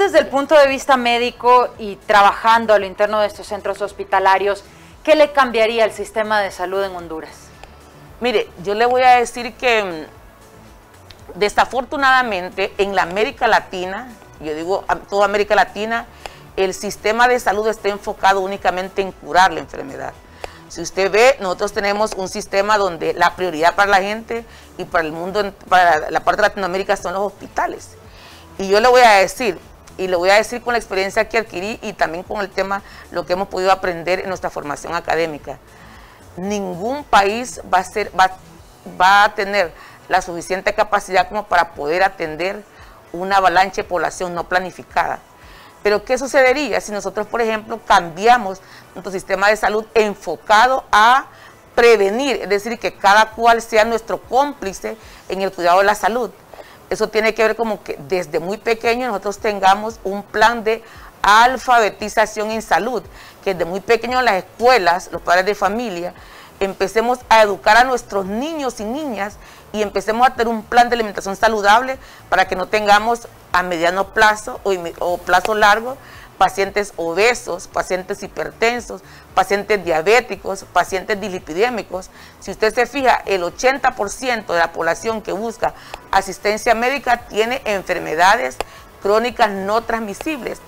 Desde el punto de vista médico y trabajando a lo interno de estos centros hospitalarios, ¿qué le cambiaría al sistema de salud en Honduras? Mire, yo le voy a decir que mm, desafortunadamente en la América Latina, yo digo toda América Latina, el sistema de salud está enfocado únicamente en curar la enfermedad. Si usted ve, nosotros tenemos un sistema donde la prioridad para la gente y para el mundo, para la parte de Latinoamérica son los hospitales. Y yo le voy a decir, y lo voy a decir con la experiencia que adquirí y también con el tema, lo que hemos podido aprender en nuestra formación académica. Ningún país va a, ser, va, va a tener la suficiente capacidad como para poder atender una avalancha de población no planificada. Pero ¿qué sucedería si nosotros, por ejemplo, cambiamos nuestro sistema de salud enfocado a prevenir, es decir, que cada cual sea nuestro cómplice en el cuidado de la salud? Eso tiene que ver como que desde muy pequeño nosotros tengamos un plan de alfabetización en salud, que desde muy pequeño las escuelas, los padres de familia, empecemos a educar a nuestros niños y niñas y empecemos a tener un plan de alimentación saludable para que no tengamos a mediano plazo o, o plazo largo pacientes obesos, pacientes hipertensos, pacientes diabéticos, pacientes dislipidémicos. Si usted se fija, el 80% de la población que busca asistencia médica tiene enfermedades crónicas no transmisibles,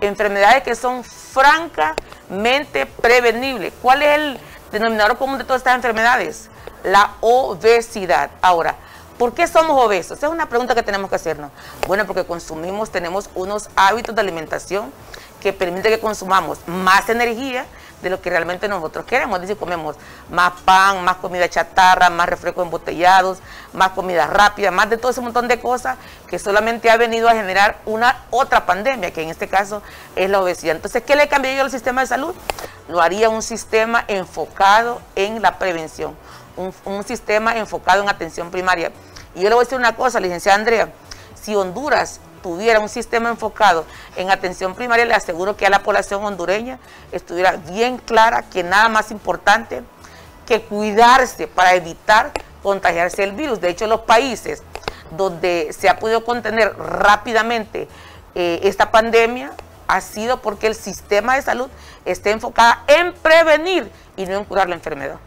enfermedades que son francamente prevenibles. ¿Cuál es el denominador común de todas estas enfermedades? La obesidad. Ahora, ¿Por qué somos obesos? Esa es una pregunta que tenemos que hacernos. Bueno, porque consumimos, tenemos unos hábitos de alimentación que permiten que consumamos más energía de lo que realmente nosotros queremos. Es decir, comemos más pan, más comida chatarra, más refrescos embotellados, más comida rápida, más de todo ese montón de cosas que solamente ha venido a generar una otra pandemia, que en este caso es la obesidad. Entonces, ¿qué le cambiaría yo al sistema de salud? Lo haría un sistema enfocado en la prevención un, sistema enfocado en atención primaria. Y yo le voy a decir una cosa, licenciada Andrea, si Honduras tuviera un sistema enfocado en atención primaria, le aseguro que a la población hondureña estuviera bien clara que nada más importante que cuidarse para evitar contagiarse el virus. De hecho, los países donde se ha podido contener rápidamente eh, esta pandemia ha sido porque el sistema de salud está enfocado en prevenir y no en curar la enfermedad.